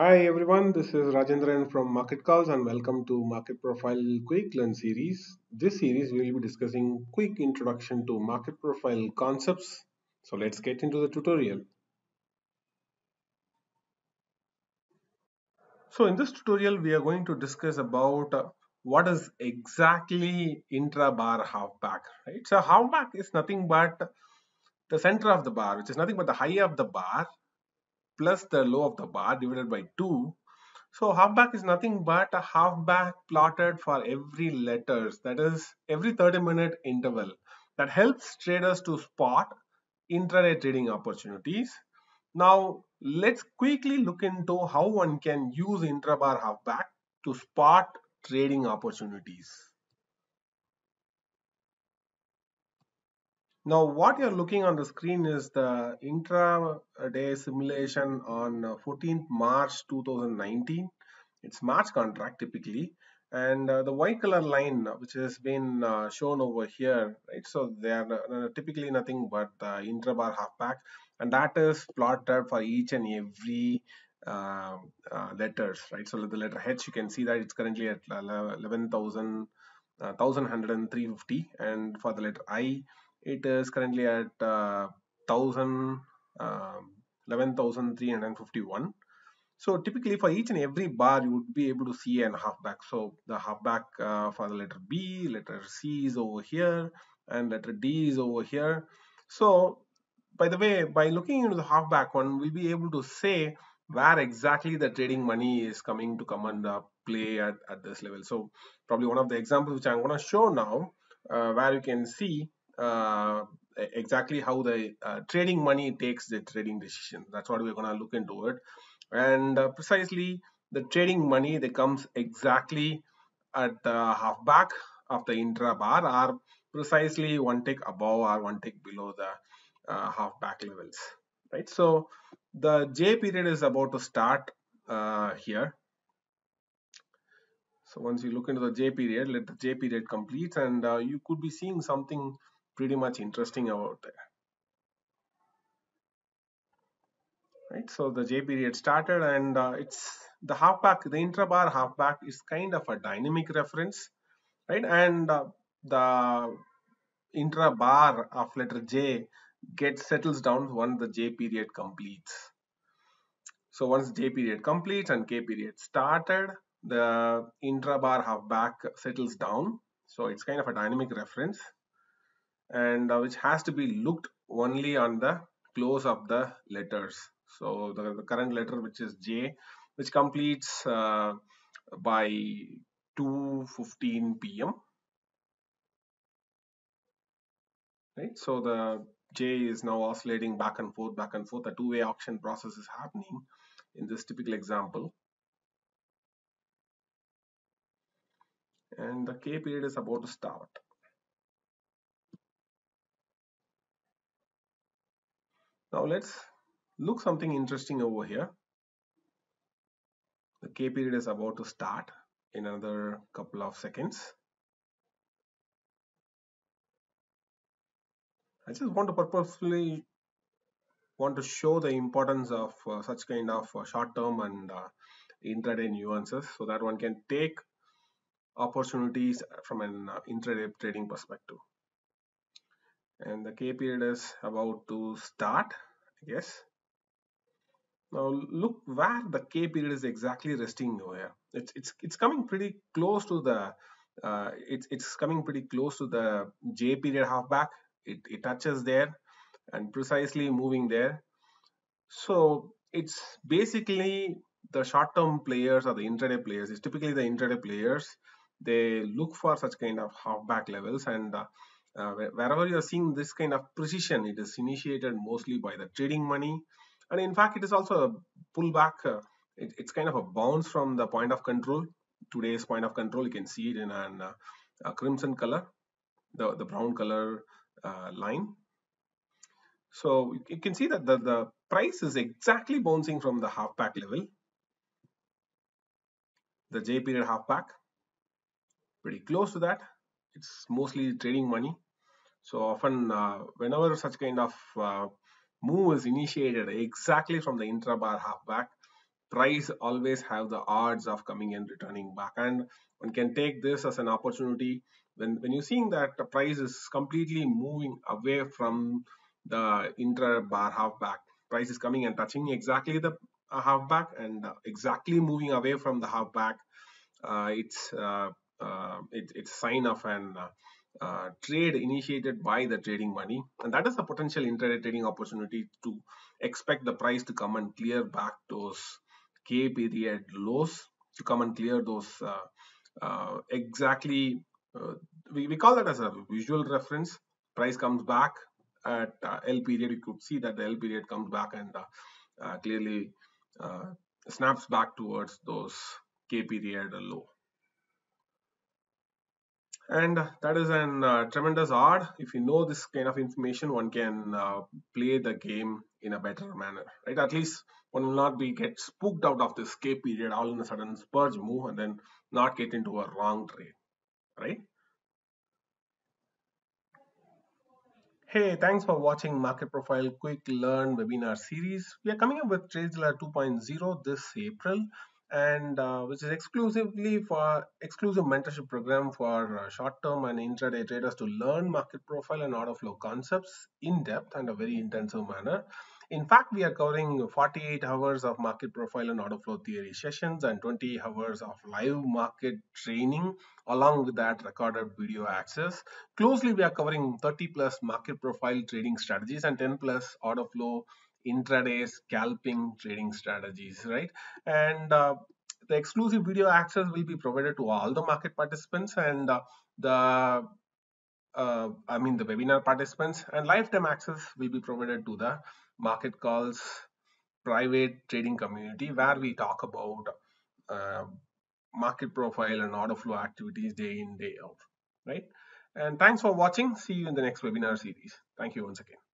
Hi everyone, this is Rajendran from Market Calls and welcome to Market Profile Quick Learn series. This series we will be discussing quick introduction to market profile concepts. So let's get into the tutorial. So in this tutorial we are going to discuss about uh, what is exactly intra-bar halfback, right? So halfback is nothing but the center of the bar, which is nothing but the high of the bar plus the low of the bar divided by 2. So halfback is nothing but a halfback plotted for every letters that is every 30 minute interval that helps traders to spot intraday trading opportunities. Now let's quickly look into how one can use intrabar halfback to spot trading opportunities. Now what you're looking on the screen is the intraday simulation on 14th March 2019. It's March contract typically and uh, the white color line which has been uh, shown over here right so they are uh, typically nothing but uh, intrabar halfback and that is plotted for each and every uh, uh, letters right so the letter H you can see that it's currently at 11,000 1150 and for the letter I it is currently at uh, 1000 uh, 11351 so typically for each and every bar you would be able to see an halfback. So the halfback uh, for the letter b letter c is over here and letter d is over here. So by the way by looking into the halfback one we'll be able to say where exactly the trading money is coming to come and play at, at this level. So probably one of the examples which i'm going to show now uh, where you can see uh, exactly how the uh, trading money takes the trading decision. That's what we're going to look into it. And uh, precisely the trading money that comes exactly at the half back of the intra bar are precisely one tick above or one tick below the uh, halfback levels. Right. So the J period is about to start uh, here. So once you look into the J period, let the J period complete and uh, you could be seeing something pretty much interesting about there. Right, so the J period started and uh, it's the halfback, the intrabar halfback is kind of a dynamic reference, right? And uh, the intrabar of letter J gets settles down once the J period completes. So once J period completes and K period started, the intrabar halfback settles down. So it's kind of a dynamic reference and which has to be looked only on the close of the letters. So the, the current letter which is J which completes uh, by 2.15 p.m. Right, so the J is now oscillating back and forth, back and forth. A two-way auction process is happening in this typical example. And the K period is about to start. Now let's look something interesting over here. The K period is about to start in another couple of seconds. I just want to purposefully want to show the importance of uh, such kind of uh, short-term and uh, intraday nuances so that one can take opportunities from an uh, intraday trading perspective and the K period is about to start I guess. Now look where the K period is exactly resting here. It's it's it's coming pretty close to the uh, it's it's coming pretty close to the J period halfback. It, it touches there and precisely moving there. So it's basically the short-term players or the intraday players. Is typically the intraday players. They look for such kind of halfback levels and uh, uh, wherever you're seeing this kind of precision it is initiated mostly by the trading money. And in fact it is also a pullback uh, it, it's kind of a bounce from the point of control. Today's point of control you can see it in an uh, a crimson color the the brown color uh, line. So you can see that the, the price is exactly bouncing from the half halfback level. The J period halfback pretty close to that. It's mostly trading money so often uh, whenever such kind of uh, move is initiated exactly from the intrabar halfback price always have the odds of coming and returning back and one can take this as an opportunity when when you're seeing that the price is completely moving away from the intra bar half back price is coming and touching exactly the uh, half back and uh, exactly moving away from the halfback. uh, it's uh, uh, it, it's sign of an uh, trade initiated by the trading money. And that is a potential intraday trading opportunity to expect the price to come and clear back those k period lows to come and clear those exactly we, we call that as a visual reference. Price comes back at uh, L period, you could see that the L period comes back and uh, uh, clearly snaps back towards those K period low. And that is an uh, tremendous art. If you know this kind of information, one can uh, play the game in a better manner, right? At least one will not be get spooked out of this K period all in a sudden spurge move and then not get into a wrong trade, right? Hey, thanks for watching Market Profile Quick Learn webinar series. We are coming up with TradeZilla 2.0 this April and uh, which is exclusively for exclusive mentorship program for uh, short-term and intraday traders to learn market profile and order flow concepts in depth and a very intensive manner. In fact, we are covering 48 hours of market profile and order flow theory sessions and 20 hours of live market training along with that recorded video access. Closely, we are covering 30 plus market profile trading strategies and 10 plus order flow intraday scalping trading strategies, right? And uh, the exclusive video access will be provided to all the market participants and uh, the uh, I mean the webinar participants and lifetime access will be provided to the market calls private trading community where we talk about uh, market profile and order flow activities day in day out right? And thanks for watching. See you in the next webinar series. Thank you once again